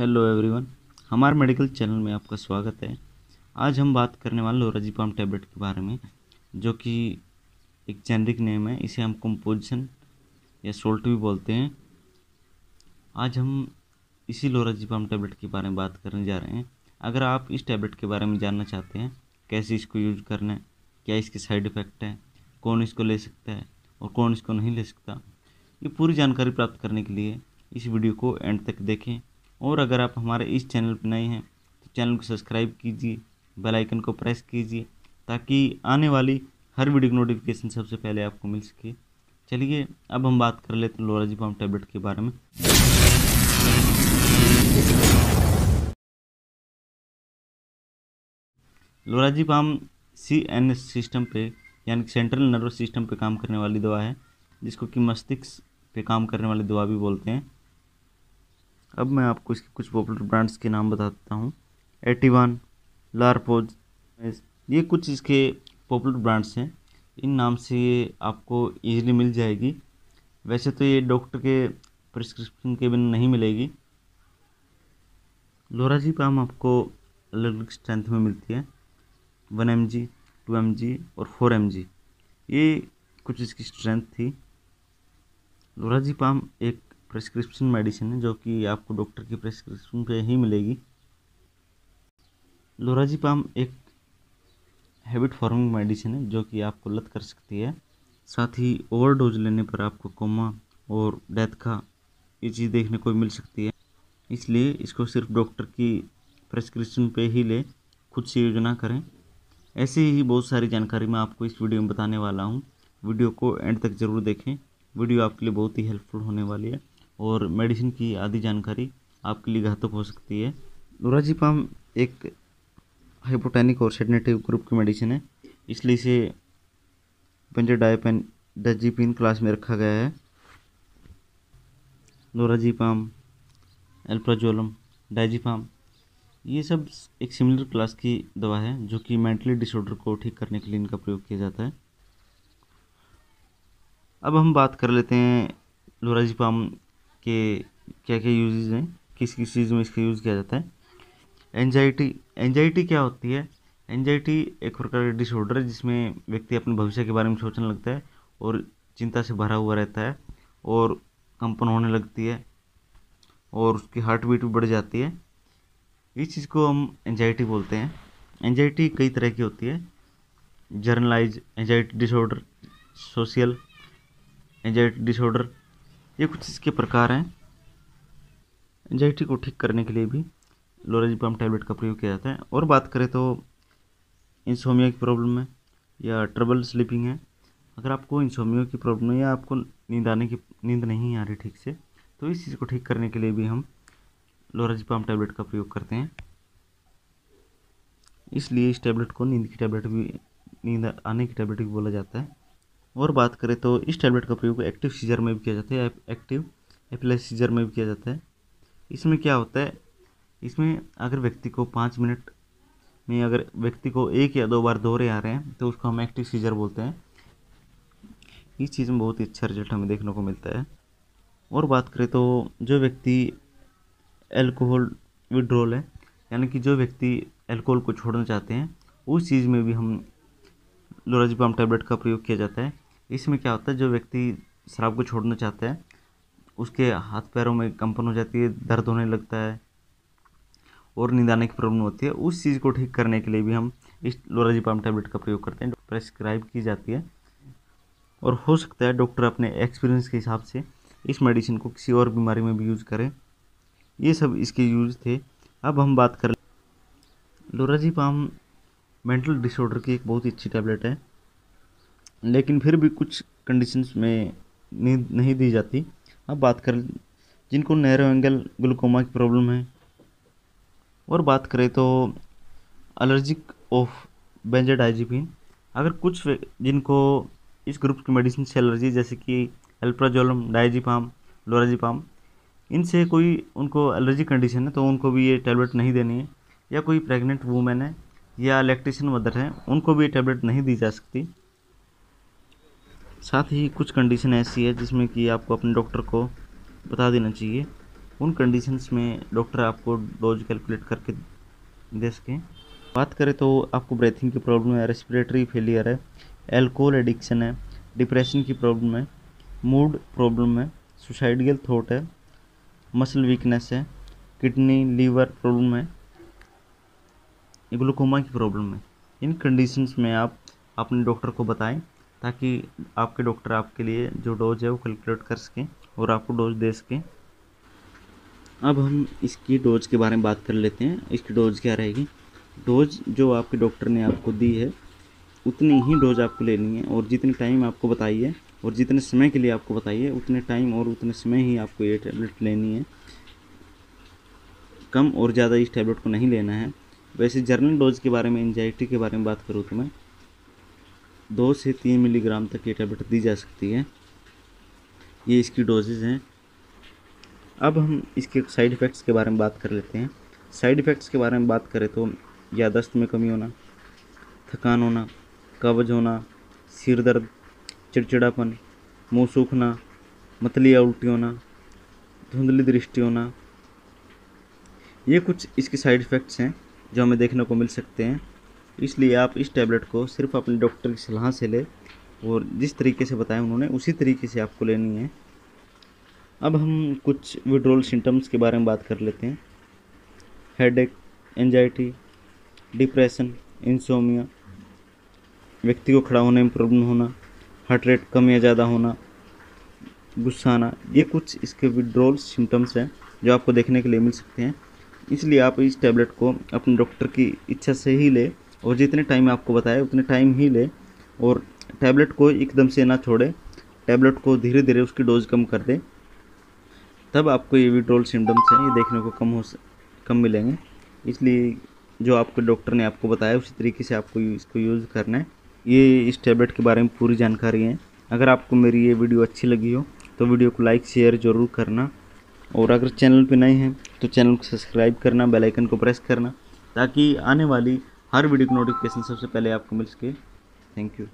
Hello everyone हमारे medical channel में आपका स्वागत है। आज हम बात करने वाले लोराजीपाम टैबलेट के बारे में, जो कि एक जेनरिक नेम है। इसे हम कंपोजिशन या सोल्ट भी बोलते हैं। आज हम इसी लोराजीपाम टैबलेट के बारे में बात करने जा रहे हैं। अगर आप इस टैबलेट के बारे में जानना चाहते हैं, कैसे इसको यूज़ करना है, क्या इसके साइड इफ़ेक्ट हैं, कौन इसको ले सकता है और कौन इसको नहीं ले सकता, ये पूरी जानकारी प्राप्त करने के लिए इस वीडियो को एंड तक देखें। और अगर आप हमारे इस चैनल पर नए हैं तो चैनल को सब्सक्राइब कीजिए, बेल आइकन को प्रेस कीजिए, ताकि आने वाली हर वीडियो की नोटिफिकेशन सबसे पहले आपको मिल सके। चलिए, अब हम बात कर लेते हैं लोराजीपाम टैबलेट के बारे में। Lorazepam C N S system पे, यानी सेंट्रल नर्वस सिस्टम पे काम करने वाली दवा है, जिसको कि मस्तिष्क पे काम करने वाली दवा भी बोलते हैं। अब मैं आपको इसके कुछ पॉपुलर ब्रांड्स के नाम बताता हूँ। एटीवान लारपोज ये कुछ इसके पॉपुलर ब्रांड्स हैं। इन नाम से ये आपको ईजिली मिल जाएगी। वैसे तो ये डॉक्टर के प्रिस्क्रिप्शन के बिना नहीं मिलेगी। लोराजी पाम आपको अलग अलग स्ट्रेंथ में मिलती है। One M G, two M G और फोर एम जी। ये कुछ इसकी स्ट्रेंथ थी। लोराजी पाम एक प्रेस्क्रिप्शन मेडिसिन है, जो कि आपको डॉक्टर की प्रेस्क्रिप्शन पे ही मिलेगी। लोराजीपाम एक हैबिट फॉर्मिंग मेडिसिन है, जो कि आपको लत कर सकती है। साथ ही ओवरडोज लेने पर आपको कोमा और डेथ का ये चीज़ देखने को मिल सकती है। इसलिए इसको सिर्फ़ डॉक्टर की प्रेस्क्रिप्शन पे ही ले, खुद से योजना करें। ऐसे ही बहुत सारी जानकारी मैं आपको इस वीडियो में बताने वाला हूँ। वीडियो को एंड तक ज़रूर देखें। वीडियो आपके लिए बहुत ही हेल्पफुल होने वाली है। और मेडिसिन की आदि जानकारी आपके लिए घातक हो सकती है। लोराजीपाम एक हाइपोटेनिक और सेडनेटिव ग्रुप की मेडिसिन है। इसलिए इसे पेंजाडाइपेन डजीपिन क्लास में रखा गया है। लोराजीपाम एल्प्राजोलम डाइजीपाम ये सब एक सिमिलर क्लास की दवा है, जो कि मेंटली डिसऑर्डर को ठीक करने के लिए इनका प्रयोग किया जाता है। अब हम बात कर लेते हैं लोराजीपाम के क्या क्या यूजेज हैं, किस किस चीज़ में इसका यूज़ किया जाता है। एनजाइटी एनजाइटी क्या होती है? एनजाइटी एक प्रकार का डिसऑर्डर है, जिसमें व्यक्ति अपने भविष्य के बारे में सोचने लगता है और चिंता से भरा हुआ रहता है और कंपन होने लगती है और उसकी हार्ट बीट भी बढ़ जाती है। इस चीज़ को हम एनजाइटी बोलते हैं। एनजाइटी कई तरह की होती है। Generalised anxiety disorder social anxiety disorder ये कुछ इसके प्रकार हैं। एंजाइटी को ठीक करने के लिए भी लोराजिपाम टैबलेट का प्रयोग किया जाता है। और बात करें तो इंसोमिया की प्रॉब्लम है या ट्रबल स्लीपिंग है। अगर आपको इंसोमिया की प्रॉब्लम है या आपको नींद आने की, नींद नहीं आ रही ठीक से तो इस चीज़ को ठीक करने के लिए भी हम लोराजिपाम टैबलेट का प्रयोग करते हैं। इसलिए इस टैबलेट को नींद की टैबलेट भी, नींद आने की टैबलेट भी बोला जाता है। और बात करें तो इस टैबलेट का प्रयोग एक्टिव सीजर में भी किया जाता है एक्टिव एपिलेस सीजर में भी किया जाता है। इसमें क्या होता है? इसमें अगर व्यक्ति को पाँच मिनट में अगर व्यक्ति को एक या दो बार दौरे आ रहे हैं तो उसको हम एक्टिव सीजर बोलते हैं। इस चीज़ में बहुत ही अच्छा रिज़ल्ट हमें देखने को मिलता है। और बात करें तो जो व्यक्ति एल्कोहल विड्रोल है, यानी कि जो व्यक्ति एल्कोहल को छोड़ना चाहते हैं, उस चीज़ में भी हम लोराजिपाम टैबलेट का प्रयोग किया जाता है। इसमें क्या होता है, जो व्यक्ति शराब को छोड़ना चाहता है, उसके हाथ पैरों में कंपन हो जाती है, दर्द होने लगता है और नींद आने की प्रॉब्लम होती है। उस चीज़ को ठीक करने के लिए भी हम इस लोराजिपाम टैबलेट का प्रयोग करते हैं। प्रेस्क्राइब की जाती है। और हो सकता है डॉक्टर अपने एक्सपीरियंस के हिसाब से इस मेडिसिन को किसी और बीमारी में भी यूज़ करें। ये सब इसके यूज़ थे। अब हम बात कर लोराजिपाम मेंटल डिसऑर्डर की एक बहुत ही अच्छी टैबलेट है। लेकिन फिर भी कुछ कंडीशंस में नींद नहीं दी जाती। अब बात करें, जिनको नैरो एंगल ग्लूकोमा की प्रॉब्लम है, और बात करें तो एलर्जिक ऑफ़ बेंजाडाइजिपिन अगर कुछ जिनको इस ग्रुप की मेडिसिन से एलर्जी जैसे कि एल्प्राजोलम डाइजिपाम लोराजिपाम इनसे कोई उनको एलर्जी कंडीशन है तो उनको भी ये टैबलेट नहीं देनी है। या कोई प्रेग्नेंट वूमेन है या इलेक्ट्रिशियन मदर हैं, उनको भी टैबलेट नहीं दी जा सकती। साथ ही कुछ कंडीशन ऐसी है जिसमें कि आपको अपने डॉक्टर को बता देना चाहिए। उन कंडीशंस में डॉक्टर आपको डोज कैलकुलेट करके दे सकें। बात करें तो आपको ब्रेथिंग की प्रॉब्लम है रेस्पिरेटरी फेलियर है एल्कोहल एडिक्शन है डिप्रेशन की प्रॉब्लम है मूड प्रॉब्लम है सुसाइडियल थॉट है मसल वीकनेस है किडनी लीवर प्रॉब्लम है ग्लूकोमा की प्रॉब्लम है। इन कंडीशंस में आप अपने डॉक्टर को बताएँ, ताकि आपके डॉक्टर आपके लिए जो डोज है वो कैलकुलेट कर सकें और आपको डोज दे सकें। अब हम इसकी डोज के बारे में बात कर लेते हैं। इसकी डोज क्या रहेगी? डोज जो आपके डॉक्टर ने आपको दी है, उतनी ही डोज आपको लेनी है और जितने टाइम आपको बताई है और जितने समय के लिए आपको बताई है, उतने टाइम और उतने समय ही आपको ये टैबलेट लेनी है। कम और ज़्यादा इस टैबलेट को नहीं लेना है। वैसे जर्नल डोज के बारे में एनजाइटी के बारे में बात करूँ तो मैं, दो से तीन मिलीग्राम तक ये टैबलेट दी जा सकती है। ये इसकी डोजेज हैं। अब हम इसके साइड इफ़ेक्ट्स के बारे में बात कर लेते हैं। साइड इफ़ेक्ट्स के बारे में बात करें तो यादस्त में कमी होना, थकान होना, कब्ज होना, सिर दर्द, चिड़चिड़ापन, मुँह सूखना मतली या उल्टी होना, धुंधली दृष्टि होना, ये कुछ इसके साइड इफ़ेक्ट्स हैं। जो हमें देखने को मिल सकते हैं। इसलिए आप इस टैबलेट को सिर्फ़ अपने डॉक्टर की सलाह से लें और जिस तरीके से बताया उन्होंने, उसी तरीके से आपको लेनी है। अब हम कुछ विड्रोल सिम्टम्स के बारे में बात कर लेते हैं। हेडेक एंजाइटी डिप्रेशन इंसोमिया व्यक्ति को खड़ा होने में प्रॉब्लम होना हार्ट रेट कम या ज़्यादा होना, गुस्सा आना, ये कुछ इसके विड्रोल सिम्टम्स हैं जो आपको देखने के लिए मिल सकते हैं। इसलिए आप इस टैबलेट को अपने डॉक्टर की इच्छा से ही लें और जितने टाइम आपको बताया, उतने टाइम ही लें और टैबलेट को एकदम से ना छोड़े। टैबलेट को धीरे धीरे उसकी डोज कम कर दे। तब आपको ये विड्रोल सिम्टम्स हैं, ये देखने को कम हो कम मिलेंगे। इसलिए जो आपके डॉक्टर ने आपको बताया, उसी तरीके से आपको इसको यूज़ करना है। ये इस टैबलेट के बारे में पूरी जानकारी है। अगर आपको मेरी ये वीडियो अच्छी लगी हो तो वीडियो को लाइक शेयर ज़रूर करना। और अगर चैनल पे नए हैं तो चैनल को सब्सक्राइब करना, बेल आइकन को प्रेस करना, ताकि आने वाली हर वीडियो की नोटिफिकेशन सबसे पहले आपको मिल सके। Thank you